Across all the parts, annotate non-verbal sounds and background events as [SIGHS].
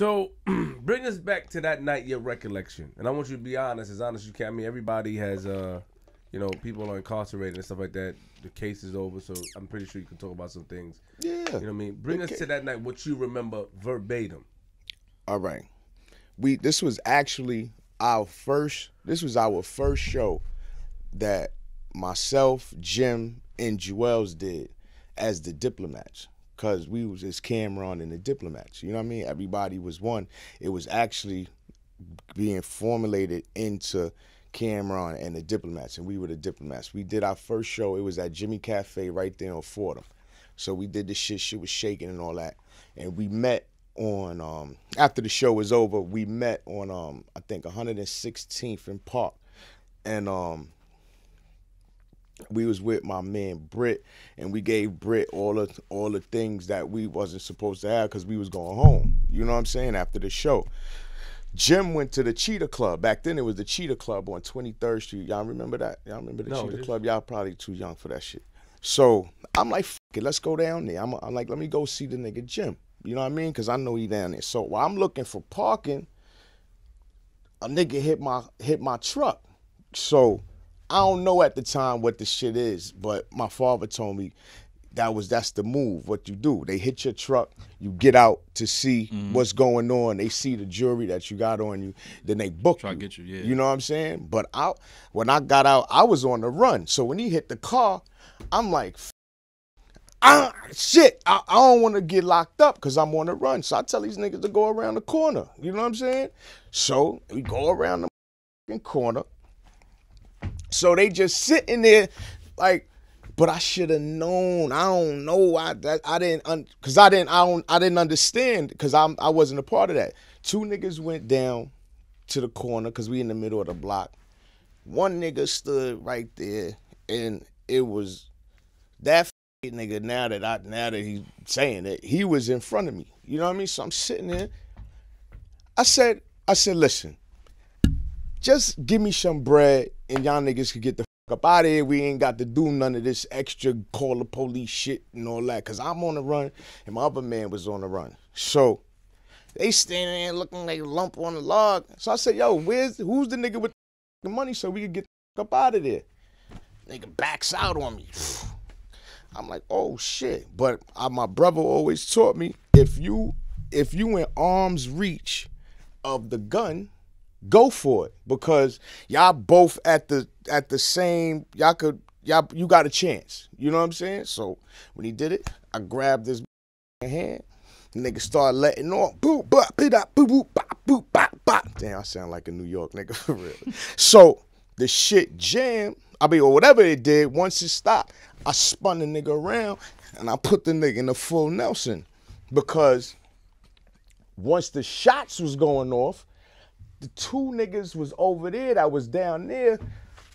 So [CLEARS THROAT] bring us back to that night, your recollection, and I want you to be honest, as honest as you can. I mean, everybody has, uh, you know, people are incarcerated and stuff like that. The case is over, so I'm pretty sure you can talk about some things. Yeah. You know what I mean? Bring us to that night, what you remember verbatim. All right. We this was actually our first this was our first show that myself, Jim, and Juelz did as the diplomats. Cause we was as Cam'ron and the diplomats. You know what I mean? Everybody was one. It was actually being formulated into Cam'ron and the diplomats, and we were the diplomats. We did our first show. It was at Jimmy Cafe right there on Fordham. So we did the shit. Shit was shaking and all that. And we met on um after the show was over. We met on um I think 116th in Park, and um we was with my man Britt, and we gave Britt all the all the things that we wasn't supposed to have because we was going home. You know what I'm saying? After the show. Jim went to the Cheetah Club. Back then, it was the Cheetah Club on 23rd Street. Y'all remember that? Y'all remember the No, Cheetah Club? Y'all probably too young for that shit. So I'm like, it, let's go down there. I'm, I'm like, let me go see the nigga Jim. You know what I mean? Because I know he down there. So while I'm looking for parking, a nigga hit my hit my truck. So I don't know at the time what the shit is, but my father told me that was that's the move. What you do? They hit your truck, you get out to see what's going on. They see the jewelry that you got on you, then they book Try you. to get you, yeah. You know what I'm saying? But I when I got out, I was on the run. So when he hit the car, I'm like, "F- ah, shit, I, I don't want to get locked up because I'm on the run. So I tell these niggas to go around the corner. You know what I'm saying? So we go around the corner. So they just sitting there, like, but I should have known. I don't know. I that, I didn't cause I didn't I don't I didn't understand because I'm I wasn't a part of that. Two niggas went down to the corner because we in the middle of the block. One nigga stood right there, and it was that nigga. Now that I now that he's saying it, he was in front of me. You know what I mean? So I'm sitting there. I said, I said, listen, just give me some bread, and y'all niggas could get the f- up out of here. We ain't got to do none of this extra call the police shit and all that. Cause I'm on the run, and my other man was on the run. So they standing there looking like a lump on a log. So I said, yo, where's who's the nigga with the money so we could get the up out of there? Nigga backs out on me. [SIGHS] I'm like, oh shit. But uh, my brother always taught me if you if you in arm's reach of the gun, go for it because y'all both at the at the same y'all could y'all you got a chance. You know what I'm saying? So when he did it, I grabbed his hand. The nigga started letting off. Boo, bop, boo, da, boo, boo, bop, boo, bop, bop. Damn, I sound like a New York nigga [LAUGHS] for real. so the shit jammed. I mean, or whatever it did, once it stopped, I spun the nigga around and I put the nigga in the full Nelson. Because once the shots was going off, the two niggas was over there that was down there,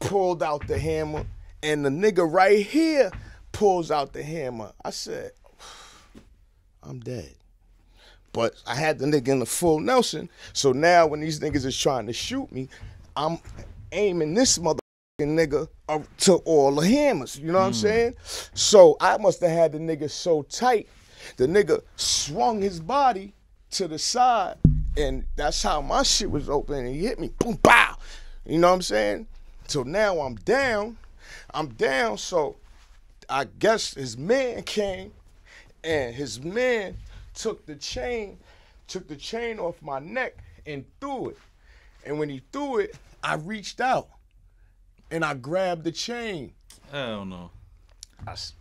pulled out the hammer, and the nigga right here pulls out the hammer. I said, I'm dead. But I had the nigga in the full Nelson. So now when these niggas is trying to shoot me, I'm aiming this motherfucking nigga up to all the hammers. You know what I'm hmm. saying? So I must have had the nigga so tight, the nigga swung his body to the side, and that's how my shit was open. And he hit me, boom, bow. You know what I'm saying? So now I'm down. I'm down. So I guess his man came and his man took the chain, took the chain off my neck and threw it. And when he threw it, I reached out and I grabbed the chain. Hell no. I, s-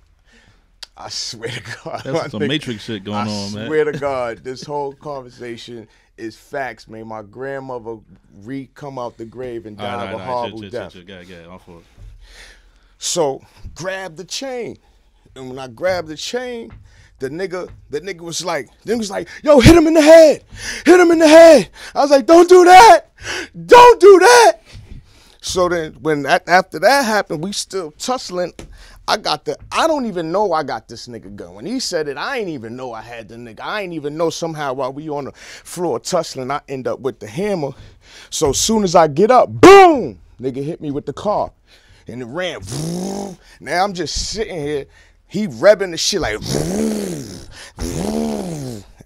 I swear to God. That's some Matrix shit going I on, man. I swear to [LAUGHS] God, this whole conversation is facts, man. My grandmother re come out the grave and right, died of a right, horrible death. chill, chill. Go ahead, go ahead. Off for it. So grab the chain. And when I grabbed the chain, the nigga, the nigga was like, the nigga was like, yo, hit him in the head. Hit him in the head. I was like, don't do that. Don't do that. So then when that, after that happened, we still tussling. I got the, I don't even know I got this nigga gun. When he said it, I ain't even know I had the nigga. I ain't even know somehow while we on the floor tussling, I end up with the hammer. So soon as I get up, boom, nigga hit me with the car. And it ran. Now I'm just sitting here. He revving the shit like.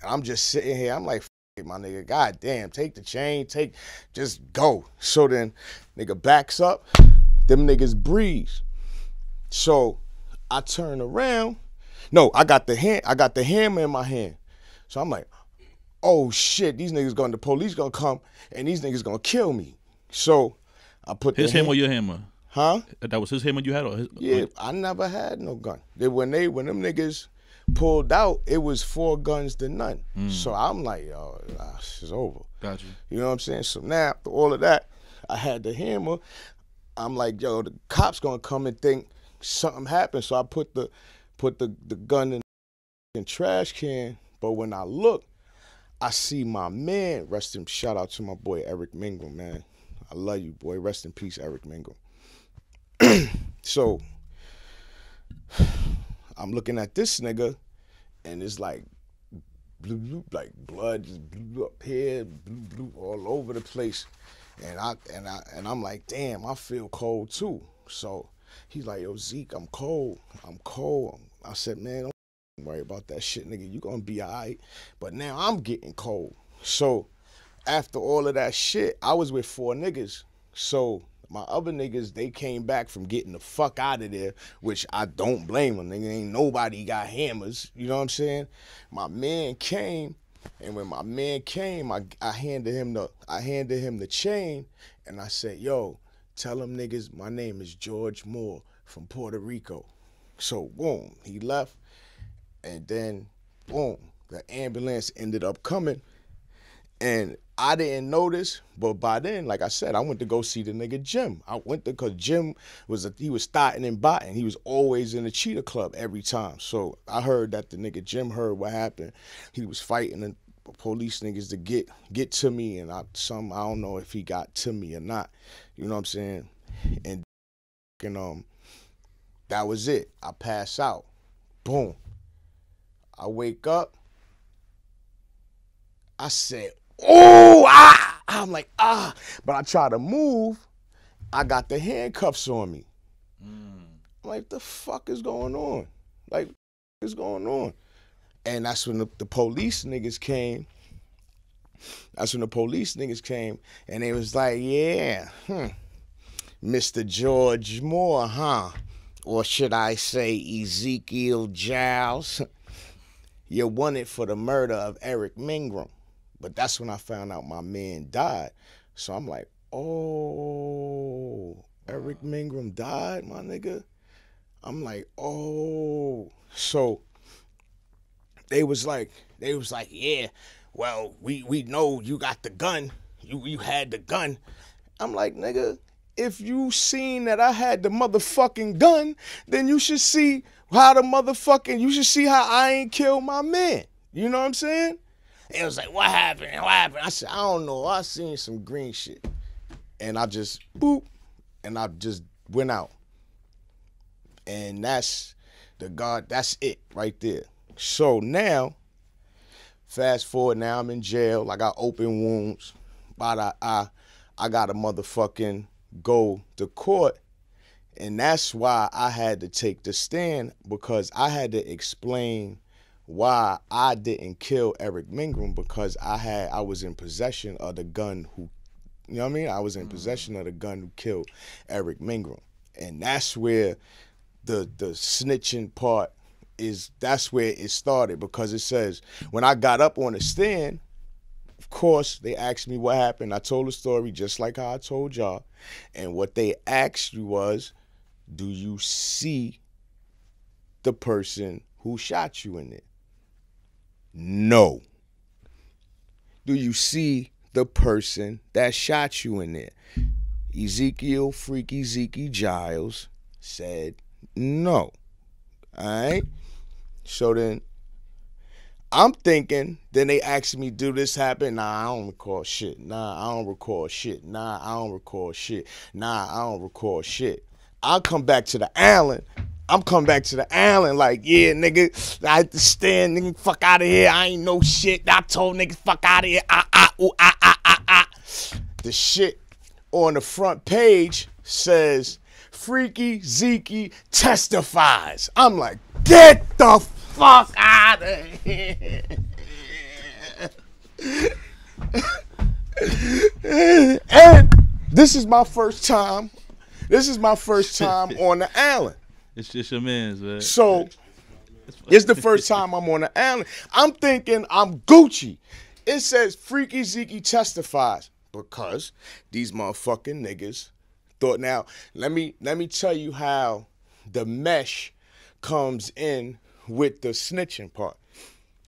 I'm just sitting here. I'm like, my nigga, goddamn, take the chain, take, just go. So then, nigga backs up, them niggas breeze. So I turn around. No, I got the hand, I got the hammer in my hand. So I'm like, oh shit, these niggas going, the police gonna come and these niggas gonna kill me. So I put His hammer hand- your hammer? huh? That was his hammer you had, or his, Yeah, I never had no gun. They, when they when them niggas pulled out, it was four guns to none. So I'm like, yo, ah, this is over. Got you. You know what I'm saying? So now after all of that, I had the hammer. I'm like, yo, the cops gonna come and think something happened. So I put the put the, the gun in the trash can. But when I look, I see my man. Rest in shout out to my boy Eric Mingle, man. I love you, boy. Rest in peace, Eric Mingle. [CLEARS THROAT] so I'm looking at this nigga, and it's like blue, blue, like blood just blue up here, blue, blue all over the place. And I and I and I'm like, damn, I feel cold too. So he's like, yo, Zeke, I'm cold. I'm cold. I said, man, don't worry about that shit, nigga. You gonna be alright. But now I'm getting cold. So after all of that shit, I was with four niggas. So my other niggas, they came back from getting the fuck out of there, which I don't blame them. Nigga, ain't nobody got hammers. You know what I'm saying? My man came, and when my man came, I, I handed him the I handed him the chain, and I said, "Yo, tell them niggas my name is George Moore from Puerto Rico." So boom, he left, and then boom, the ambulance ended up coming. And I didn't notice, but by then, like I said, I went to go see the nigga Jim. I went to cause Jim was a, he was starting and botting. He was always in the cheetah club every time. So I heard that the nigga Jim heard what happened. He was fighting the police niggas to get get to me, and I some I don't know if he got to me or not. You know what I'm saying? And and um, that was it. I pass out. Boom. I wake up. I said, oh, ah. I'm like, ah. But I try to move. I got the handcuffs on me. I'm like, the fuck is going on? Like, what is going on? And that's when the, the police niggas came. That's when the police niggas came and they was like, yeah, hmm, Mr. George Moore, huh? Or should I say Ezekiel Giles? [LAUGHS] You're wanted for the murder of Eric Mingram. But that's when I found out my man died. So I'm like, oh, Eric Mingram died, my nigga. I'm like, oh. So they was like, they was like, yeah, well, we we know you got the gun. You you had the gun. I'm like, nigga, if you seen that I had the motherfucking gun, then you should see how the motherfucking you should see how I ain't killed my man. You know what I'm saying? It was like, what happened? What happened? I said, I don't know. I seen some green shit. And I just boop, and I just went out. And that's the God, that's it right there. So now, fast forward, now I'm in jail. I got open wounds. But I I, I gotta motherfucking go to court. And that's why I had to take the stand because I had to explain why I didn't kill Eric Mingram because I had I was in possession of the gun who you know what I mean? I was in mm-hmm. possession of the gun who killed Eric Mingram. And that's where the the snitching part is that's where it started because it says when I got up on the stand, of course, they asked me what happened. I told the story just like how I told y'all. And what they asked you was, do you see the person who shot you in it? No. Do you see the person that shot you in there? Ezekiel Freaky Zeke Giles said no. Alright? So then I'm thinking, then they asked me, do this happen? Nah, I don't recall shit. Nah, I don't recall shit. Nah, I don't recall shit. Nah, I don't recall shit. I'll come back to the island. I'm coming back to the island like, yeah, nigga, I had to stand, nigga, fuck out of here. I ain't no shit. I told niggas, fuck out of here. Ah, ah, ooh, ah, ah, ah, ah. The shit on the front page says, Freaky Zeke testifies. I'm like, get the fuck out of here. and this is my first time. This is my first time [LAUGHS] on the island. It's just your man's, man. So it's the first [LAUGHS] time I'm on the island. I'm thinking I'm Gucci. It says Freaky Zeke testifies because these motherfucking niggas thought. Now let me let me tell you how the mesh comes in with the snitching part.